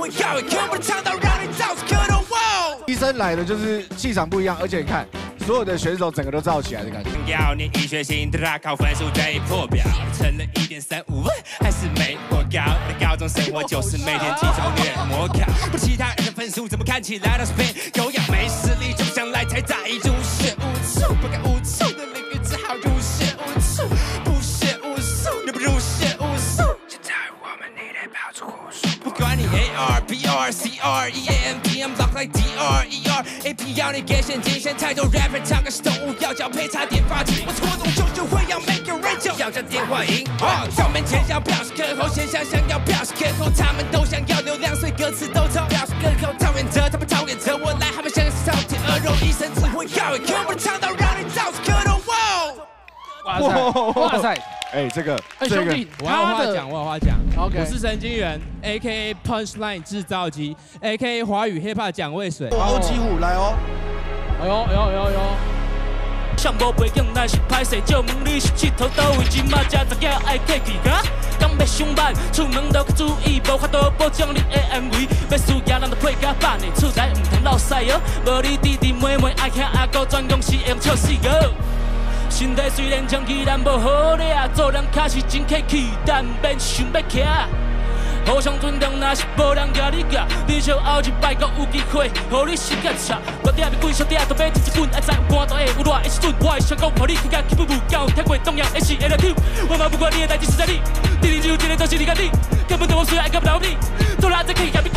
会要，可不能唱到让你生来的就是气场不一样，而且你看所有的选手整个都燥起来的感觉。要念医学心，他考分数最破表，成了一点三五，还是没我高。高中生活就是每天体重虐模考，不其他人的分数怎么看起来都是偏有氧，没实力就不想来台大，一无是管你 A R B R C R E A M P M lock like D R E R A P 要你给现金，现在太多 rapper 唱歌是动物，要交配差点发情，我错动就就会要 make a r a n 就要将电话赢。啊，在面前要表示课后现象，想要表示课后，他们都想要流量，所以歌词都抄。表示课后讨厌着，他们讨厌着我来，他们像是烧天鹅肉，一生只会要，可不能唱到让你到处磕头。哇！哇塞哇塞！哎，这个哎兄弟，我有话讲，我有话讲。OK 我是神经元，A K A Punchline 制造机，A K A 华语 hiphop 蒋渭水。欧吉虎来哦。哎呦哎呦哎呦哎呦！上无背景，那是歹势，借问你是佚佗倒位？即马才十囝爱客气噶，敢要上班，出门都较注意，无法度保障你的安危。要输赢，咱就配甲板的，厝内毋通落屎哦。无你弟弟妹妹爱听阿哥转公司用笑死个。身体虽然长期，咱无好咧，做人确实真客气，但免想要徛。互相尊重，若是无人甲你教，你笑后一摆，搁有机会，互你时间差。我底下几小弟都买一一本，爱知有肝大的，有热的时阵，我会想讲，互你更加起步步，敢有听过东洋 H L T？我嘛不管你的代志是在你，第二就一个就是你甲你，根本对我虽爱甲不了你，做哪只可以甲你。